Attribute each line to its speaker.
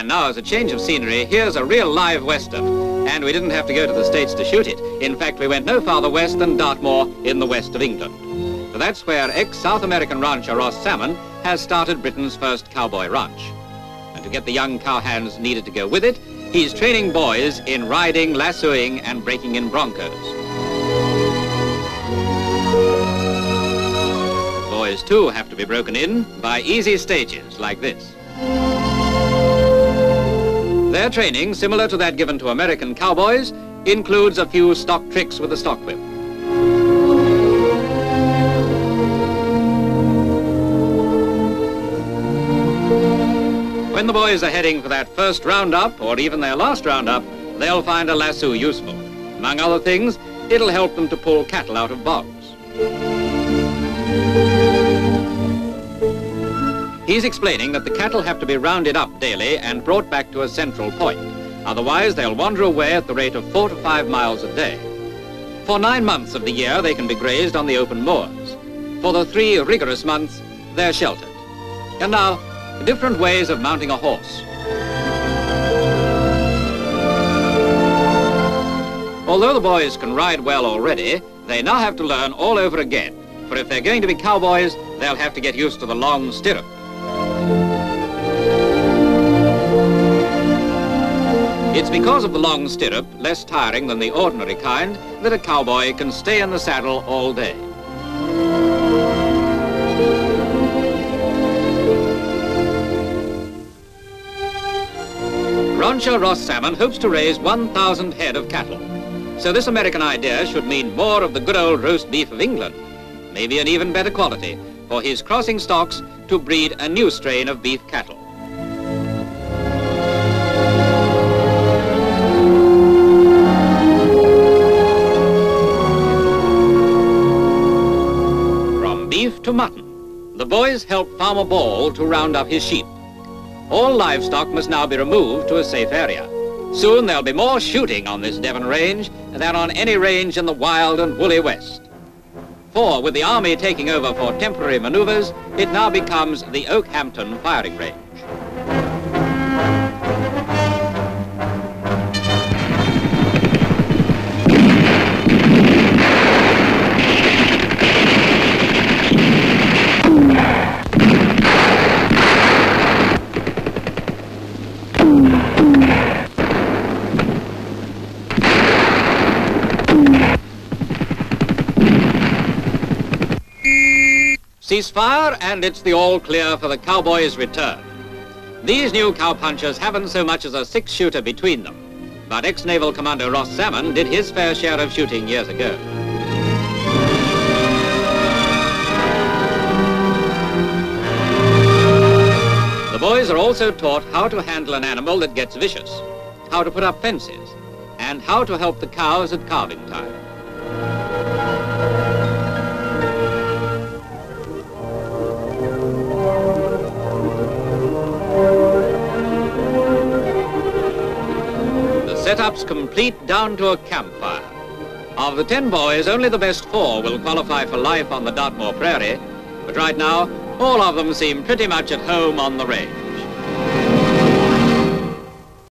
Speaker 1: And now, as a change of scenery, here's a real live western. And we didn't have to go to the States to shoot it. In fact, we went no farther west than Dartmoor in the west of England. That's where ex-South American rancher Ross Salmon has started Britain's first cowboy ranch. And to get the young cowhands needed to go with it, he's training boys in riding, lassoing, and breaking in broncos. Boys, too, have to be broken in by easy stages like this. Their training, similar to that given to American cowboys, includes a few stock tricks with the stock whip. When the boys are heading for that first roundup, or even their last roundup, they'll find a lasso useful. Among other things, it'll help them to pull cattle out of bogs. He's explaining that the cattle have to be rounded up daily and brought back to a central point. Otherwise, they'll wander away at the rate of four to five miles a day. For nine months of the year, they can be grazed on the open moors. For the three rigorous months, they're sheltered. And now, different ways of mounting a horse. Although the boys can ride well already, they now have to learn all over again. For if they're going to be cowboys, they'll have to get used to the long stirrup. It's because of the long stirrup, less tiring than the ordinary kind, that a cowboy can stay in the saddle all day. Rancher Ross Salmon hopes to raise 1,000 head of cattle. So this American idea should mean more of the good old roast beef of England, maybe an even better quality, for his crossing stocks to breed a new strain of beef cattle. To mutton. The boys help Farmer Ball to round up his sheep. All livestock must now be removed to a safe area. Soon there'll be more shooting on this Devon range than on any range in the wild and woolly West. For with the Army taking over for temporary maneuvers, it now becomes the Okehampton firing range. Ceasefire, and it's the all clear for the Cowboys' return. These new cowpunchers haven't so much as a six-shooter between them, but ex-Naval Commander Ross Salmon did his fair share of shooting years ago. The boys are also taught how to handle an animal that gets vicious, how to put up fences, and how to help the cows at calving time. Setup's complete down to a campfire. Of the ten boys, only the best four will qualify for life on the Dartmoor Prairie, but right now, all of them seem pretty much at home on the range.